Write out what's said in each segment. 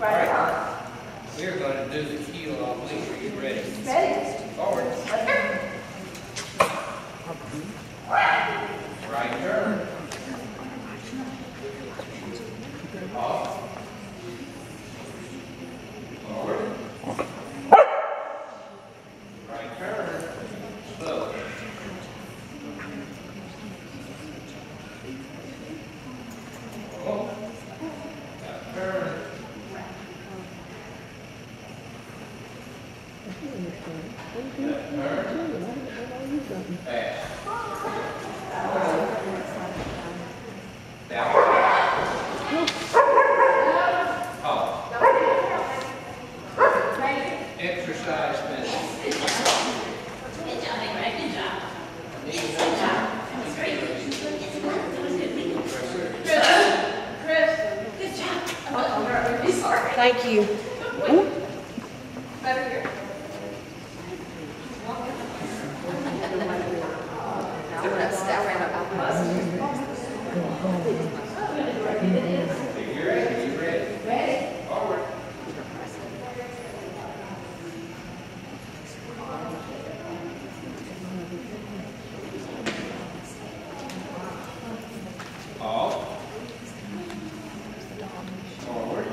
Right. We're going to do the keel off leash. Are you ready? Ready? Forward. Let's go. Right turn. Off. Forward. Right turn. Slow. Oh. Now turn. Fast. Down. Pause. Exercise finish. Thank you. Better here. You ready? You ready? Ready. Forward. Off. Forward.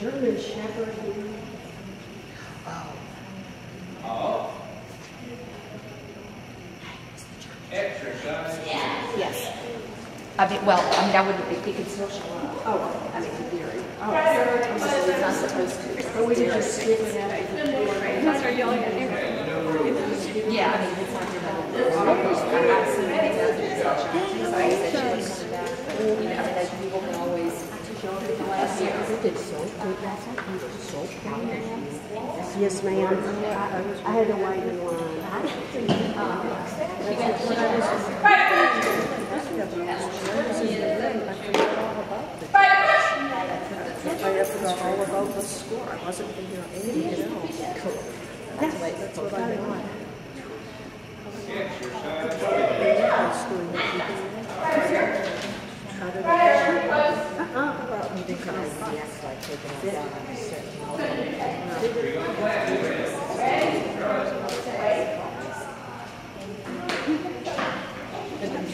German Shepherd. Off. Exercise. Yes. I mean, well, I mean, I wouldn't, he could still show up. Oh. I mean, in theory. Oh, He's not supposed to. Or we could just skip it out. Are you yelling at me? Okay, you know where we're going. Yeah, I mean, it's not your I assume he does it. So I said she was coming back. You know, I mean, that people can always. Last year. did so good last night. You were so proud of him. Yes, ma'am. I, I had to wait in line. I forgot all about the score. I wasn't figuring out anything else. That's, that's what I want. Exercise. How did it go? Uh-uh. Because he acts like taking it down on a certain We're going to clap. You ready? Take it. Take it in there. Yes. The little one. Finish. Exercise finish. How did it go? They used to go good. Oh, she Eleven thirty. Oh, she has a.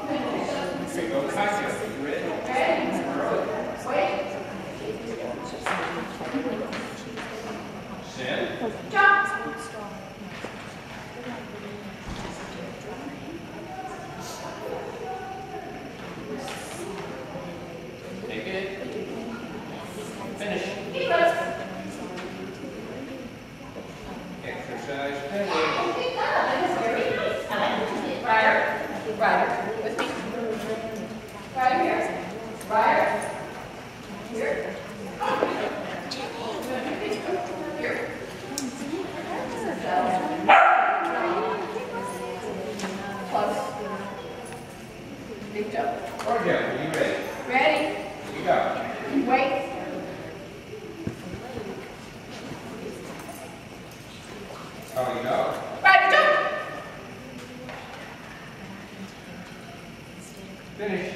We go back. You ready? Sit. Take it. Finish. Exercise finish. Rider. Rider. With me. Rider here. Here. Here. Close. Big jump. Okay, are you ready? Ready? You go. Wait. Oh, you go. Rider, jump. Finish.